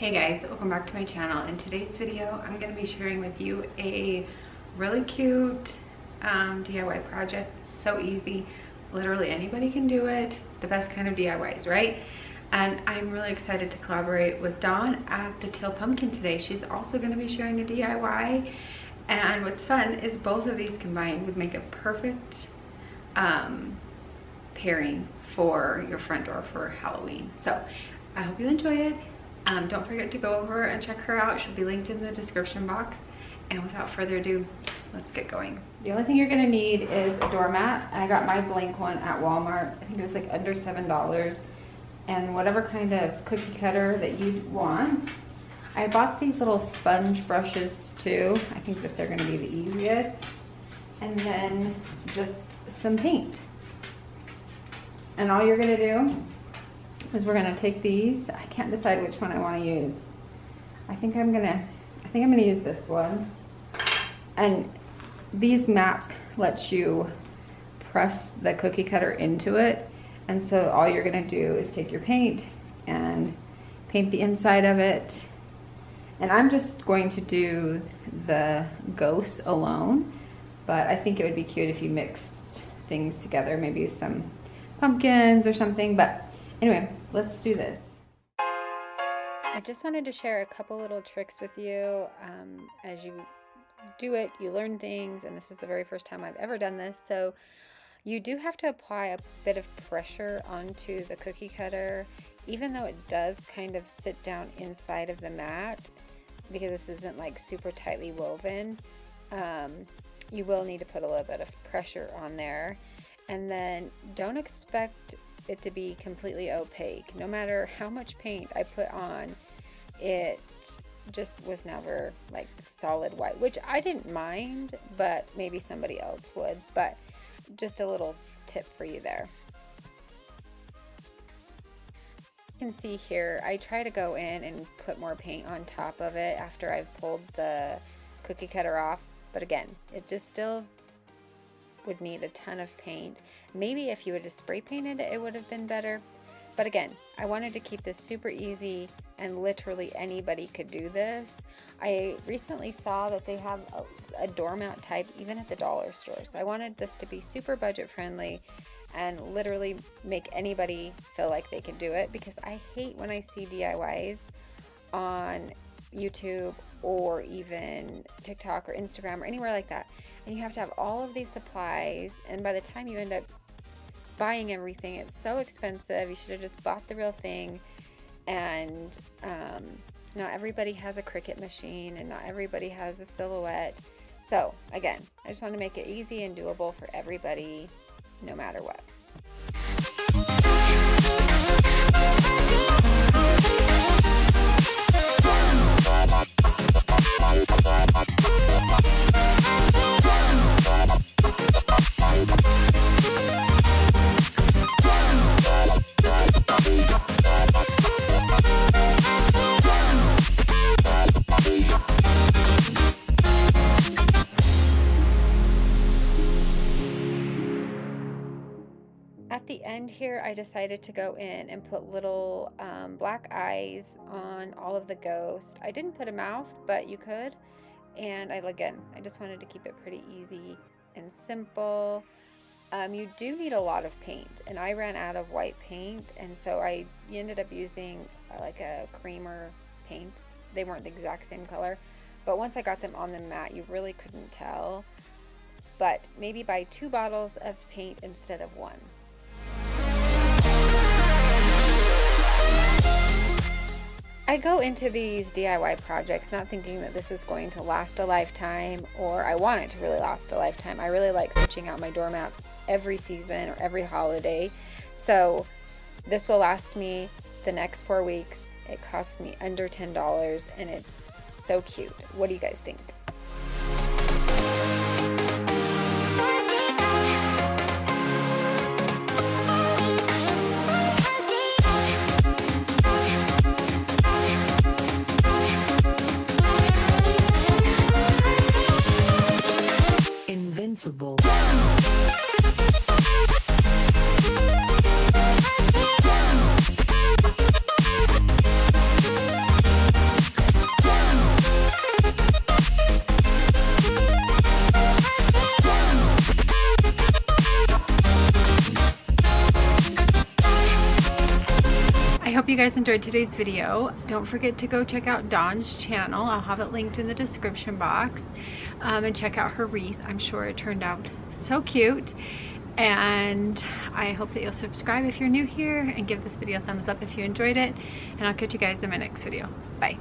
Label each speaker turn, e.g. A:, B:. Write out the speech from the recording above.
A: Hey guys, welcome back to my channel. In today's video, I'm going to be sharing with you a really cute um, DIY project. So easy. Literally anybody can do it. The best kind of DIYs, right? And I'm really excited to collaborate with Dawn at the Teal Pumpkin today. She's also going to be sharing a DIY. And what's fun is both of these combined would make a perfect um, pairing for your front door for Halloween. So I hope you enjoy it. Um, don't forget to go over and check her out. She'll be linked in the description box. And without further ado, let's get going. The only thing you're gonna need is a doormat. I got my blank one at Walmart. I think it was like under $7. And whatever kind of cookie cutter that you want. I bought these little sponge brushes too. I think that they're gonna be the easiest. And then just some paint. And all you're gonna do is we're gonna take these. I can't decide which one I wanna use. I think I'm gonna, I think I'm gonna use this one. And these mats let you press the cookie cutter into it. And so all you're gonna do is take your paint and paint the inside of it. And I'm just going to do the ghosts alone, but I think it would be cute if you mixed things together, maybe some pumpkins or something. But anyway, let's do this. I just wanted to share a couple little tricks with you. Um, as you do it, you learn things, and this was the very first time I've ever done this. So you do have to apply a bit of pressure onto the cookie cutter, even though it does kind of sit down inside of the mat, because this isn't like super tightly woven. Um, you will need to put a little bit of pressure on there. And then don't expect it to be completely opaque. No matter how much paint I put on, it just was never like solid white, which I didn't mind, but maybe somebody else would. But just a little tip for you there. You can see here, I try to go in and put more paint on top of it after I've pulled the cookie cutter off. But again, it just still would need a ton of paint. Maybe if you would have spray painted it, it would have been better. But again, I wanted to keep this super easy and literally anybody could do this. I recently saw that they have a, a doormat type even at the dollar store. So I wanted this to be super budget friendly and literally make anybody feel like they can do it because I hate when I see DIYs on YouTube or even TikTok or Instagram or anywhere like that. And you have to have all of these supplies. And by the time you end up buying everything it's so expensive. You should have just bought the real thing. And um, not everybody has a Cricut machine and not everybody has a silhouette. So again I just want to make it easy and doable for everybody no matter what At the end here, I decided to go in and put little um, black eyes on all of the ghosts. I didn't put a mouth, but you could. And I again, I just wanted to keep it pretty easy and simple. Um, you do need a lot of paint, and I ran out of white paint, and so I ended up using uh, like a creamer paint. They weren't the exact same color, but once I got them on the mat, you really couldn't tell. But maybe buy two bottles of paint instead of one. I go into these DIY projects not thinking that this is going to last a lifetime or I want it to really last a lifetime. I really like switching out my doormats every season or every holiday. So this will last me the next four weeks. It cost me under $10 and it's so cute. What do you guys think?
B: I hope
A: you guys enjoyed today's video. Don't forget to go check out Dawn's channel. I'll have it linked in the description box. Um, and check out her wreath. I'm sure it turned out so cute. And I hope that you'll subscribe if you're new here and give this video a thumbs up if you enjoyed it. And I'll catch you guys in my next video. Bye.